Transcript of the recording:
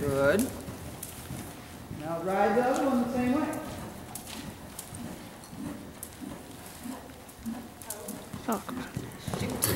Good. Now ride the other one the same way. Oh, On.